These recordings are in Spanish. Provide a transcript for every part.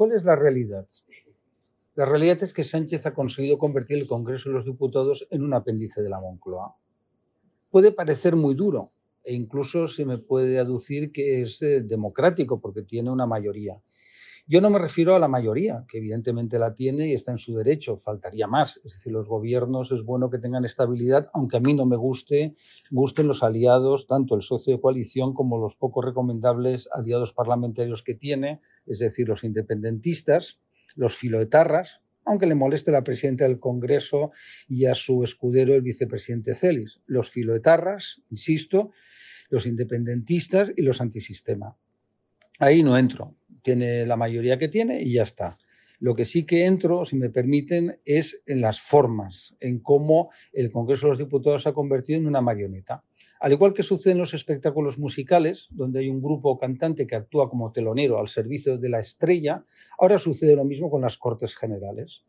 ¿Cuál es la realidad? La realidad es que Sánchez ha conseguido convertir el Congreso de los Diputados en un apéndice de la Moncloa. Puede parecer muy duro e incluso se me puede aducir que es eh, democrático porque tiene una mayoría. Yo no me refiero a la mayoría, que evidentemente la tiene y está en su derecho, faltaría más. Es decir, los gobiernos es bueno que tengan estabilidad, aunque a mí no me guste, gusten los aliados, tanto el socio de coalición como los poco recomendables aliados parlamentarios que tiene, es decir, los independentistas, los filoetarras, aunque le moleste la presidenta del Congreso y a su escudero, el vicepresidente Celis. Los filoetarras, insisto, los independentistas y los antisistema. Ahí no entro. Tiene la mayoría que tiene y ya está. Lo que sí que entro, si me permiten, es en las formas, en cómo el Congreso de los Diputados se ha convertido en una marioneta. Al igual que sucede en los espectáculos musicales, donde hay un grupo cantante que actúa como telonero al servicio de la estrella, ahora sucede lo mismo con las Cortes Generales.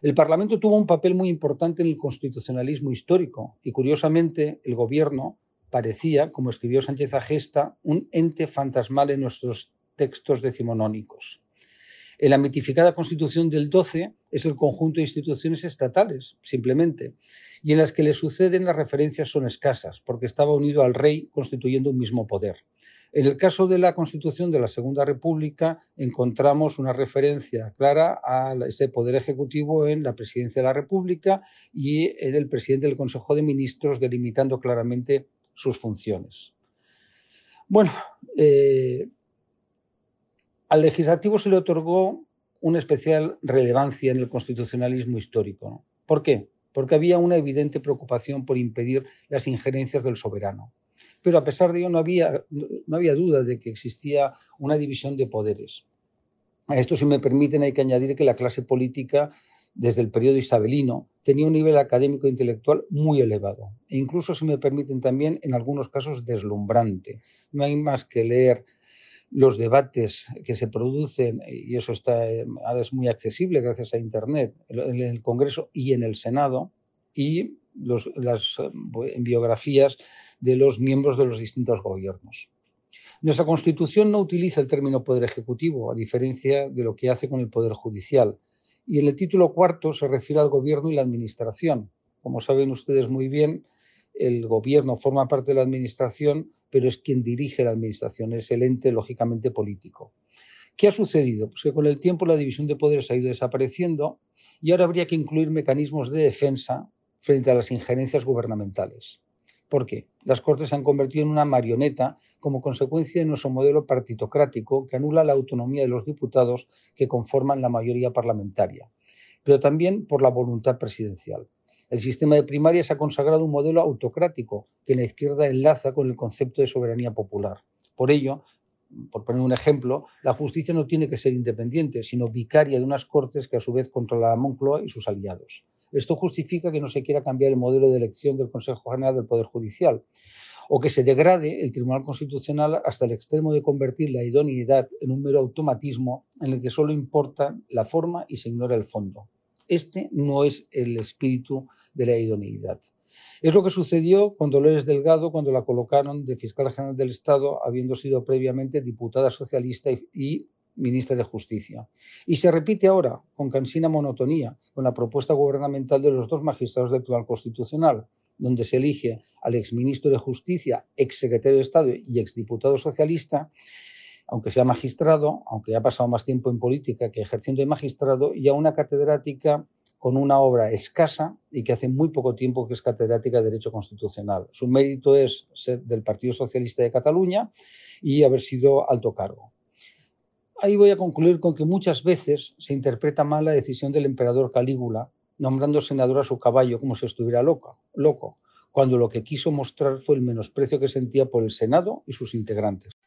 El Parlamento tuvo un papel muy importante en el constitucionalismo histórico y, curiosamente, el Gobierno parecía, como escribió Sánchez Agesta, un ente fantasmal en nuestros textos decimonónicos. En la mitificada Constitución del 12 es el conjunto de instituciones estatales, simplemente, y en las que le suceden las referencias son escasas, porque estaba unido al rey constituyendo un mismo poder. En el caso de la Constitución de la Segunda República encontramos una referencia clara a ese poder ejecutivo en la Presidencia de la República y en el presidente del Consejo de Ministros, delimitando claramente sus funciones. Bueno, eh, al legislativo se le otorgó una especial relevancia en el constitucionalismo histórico. ¿Por qué? Porque había una evidente preocupación por impedir las injerencias del soberano. Pero a pesar de ello no había, no había duda de que existía una división de poderes. A esto, si me permiten, hay que añadir que la clase política, desde el periodo isabelino, tenía un nivel académico e intelectual muy elevado. E incluso, si me permiten también, en algunos casos deslumbrante. No hay más que leer los debates que se producen, y eso está, ahora es muy accesible gracias a Internet, en el Congreso y en el Senado, y las biografías de los miembros de los distintos gobiernos. Nuestra Constitución no utiliza el término Poder Ejecutivo, a diferencia de lo que hace con el Poder Judicial. Y en el título cuarto se refiere al Gobierno y la Administración. Como saben ustedes muy bien, el Gobierno forma parte de la Administración pero es quien dirige la administración, es el ente lógicamente político. ¿Qué ha sucedido? Pues que con el tiempo la división de poderes ha ido desapareciendo y ahora habría que incluir mecanismos de defensa frente a las injerencias gubernamentales. ¿Por qué? Las Cortes se han convertido en una marioneta como consecuencia de nuestro modelo partitocrático que anula la autonomía de los diputados que conforman la mayoría parlamentaria, pero también por la voluntad presidencial. El sistema de primarias ha consagrado un modelo autocrático que la izquierda enlaza con el concepto de soberanía popular. Por ello, por poner un ejemplo, la justicia no tiene que ser independiente, sino vicaria de unas cortes que a su vez controla la Moncloa y sus aliados. Esto justifica que no se quiera cambiar el modelo de elección del Consejo General del Poder Judicial o que se degrade el Tribunal Constitucional hasta el extremo de convertir la idoneidad en un mero automatismo en el que solo importa la forma y se ignora el fondo. Este no es el espíritu de la idoneidad. Es lo que sucedió con Dolores Delgado cuando la colocaron de fiscal general del Estado, habiendo sido previamente diputada socialista y, ministra de Justicia. Y se repite ahora, con cansina monotonía, con la propuesta gubernamental de los dos magistrados del Tribunal Constitucional, donde se elige al exministro de Justicia, exsecretario de Estado y exdiputado socialista, aunque sea magistrado, aunque ha pasado más tiempo en política que ejerciendo de magistrado, y a una catedrática con una obra escasa y que hace muy poco tiempo que es catedrática de Derecho Constitucional. Su mérito es ser del Partido Socialista de Cataluña y haber sido alto cargo. Ahí voy a concluir con que muchas veces se interpreta mal la decisión del emperador Calígula nombrando senador a su caballo como si estuviera loco, loco, cuando lo que quiso mostrar fue el menosprecio que sentía por el Senado y sus integrantes.